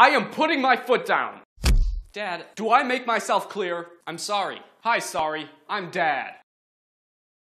I am putting my foot down. Dad, do I make myself clear? I'm sorry. Hi, sorry. I'm Dad.